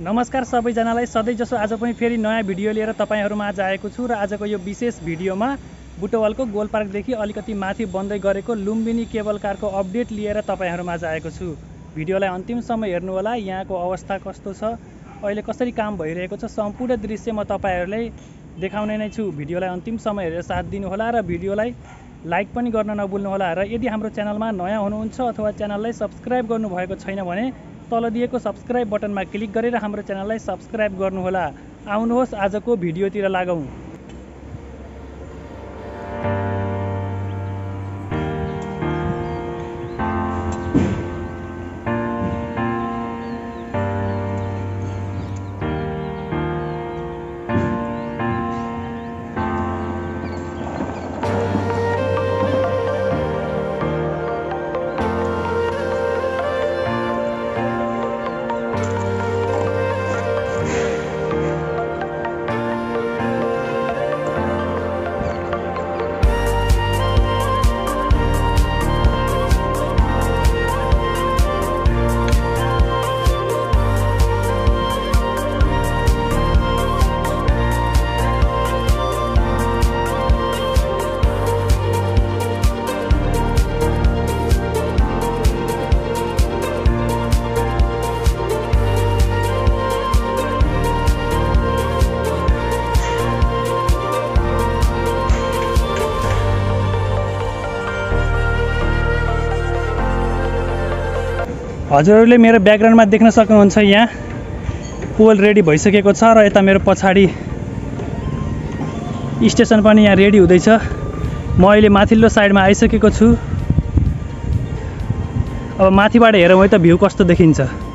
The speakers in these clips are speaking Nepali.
नमस्कार सबैजनालाई। सधैँ जसो आज पनि फेरि नयाँ भिडियो लिएर तपाईँहरूमा आज आएको छु र आजको यो विशेष भिडियोमा बुटवलको गोल पार्कदेखि अलिकति माथि बन्दै गरेको लुम्बिनी केबल कारको अपडेट लिएर तपाईँहरूमा आज आएको छु। भिडियोलाई अन्तिमसम्म हेर्नुहोला यहाँको अवस्था कस्तो छ अहिले कसरी काम भइरहेको छ सम्पूर्ण दृश्य म तपाईँहरूलाई देखाउने नै छु। भिडियोलाई अन्तिमसम्म हेरेर साथ दिनुहोला र भिडियोलाई लाइक पनि गर्न नभुल्नुहोला र यदि हाम्रो च्यानलमा नयाँ हुनुहुन्छ अथवा च्यानललाई सब्सक्राइब गर्नुभएको छैन भने तल दिएको सब्सक्राइब बटनमा क्लिक गरेर हाम्रो च्यानललाई सब्सक्राइब गर्नुहोला। आउनुहोस् आजको भिडियोतिर लागौँ। हजुरहरूले मेरो ब्याकग्राउन्डमा देख्न सक्नुहुन्छ यहाँ पोल रेडी भइसकेको छ र यता मेरो पछाडि स्टेसन पनि यहाँ रेडी हुँदैछ। म अहिले माथिल्लो साइडमा आइसकेको छु। अब माथिबाट हेरौँ है त भ्यू कस्तो देखिन्छ।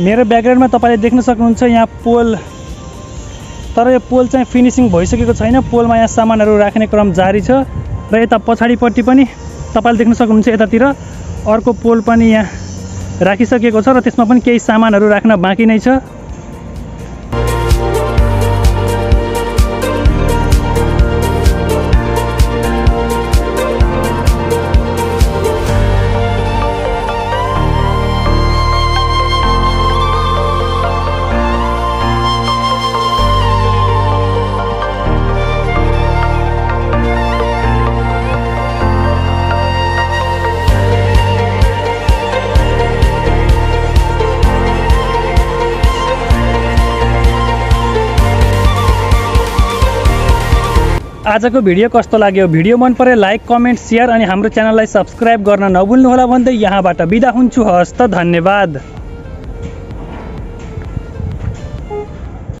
मेरो ब्याकग्राउन्डमा तपाईँले देख्न सक्नुहुन्छ यहाँ पोल। तर यो पोल चाहिँ फिनिसिङ भइसकेको छैन। पोलमा यहाँ सामानहरू राख्ने क्रम जारी छ र यता पछाडिपट्टि पनि तपाईँले देख्न सक्नुहुन्छ यतातिर अर्को पोल पनि यहाँ राखिसकेको छ र त्यसमा पनि केही सामानहरू राख्न बाँकी नै छ। आजको भिडियो कस्तो लाग्यो? भिडियो मन परे लाइक कमेन्ट सेयर अनि हाम्रो च्यानललाई सब्सक्राइब गर्न नभुल्नुहोला भन्दै यहाँबाट बिदा हुन्छु। हस्त धन्यवाद।